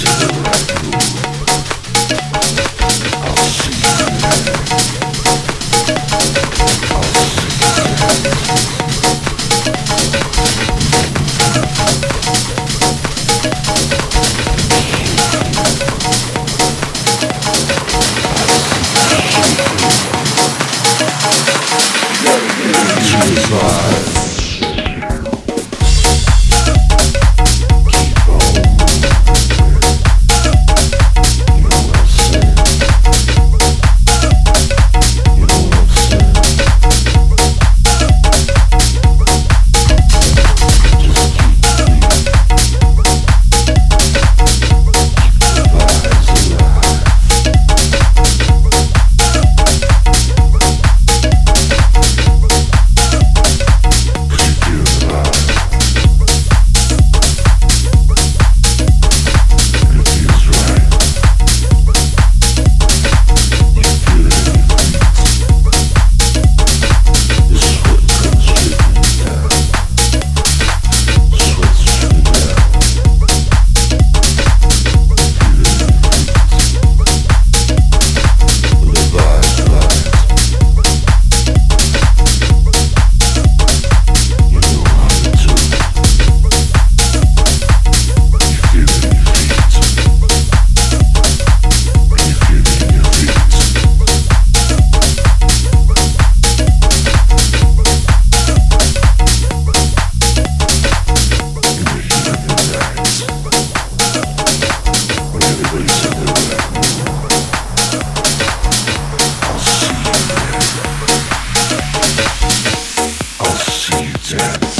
I'll see you. Yeah.